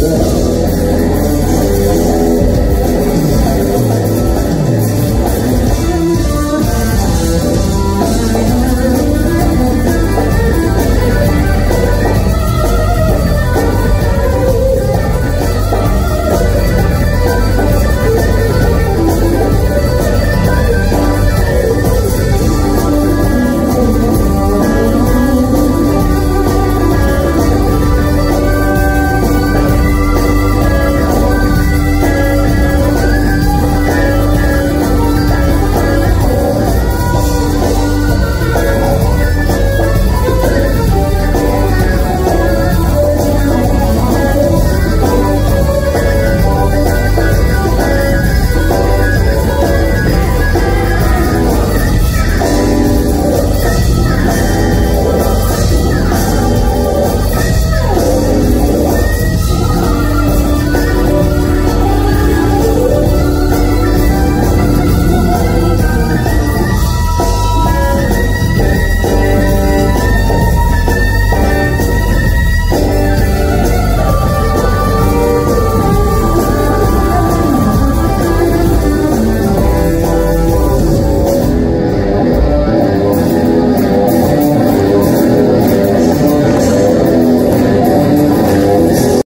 Yes.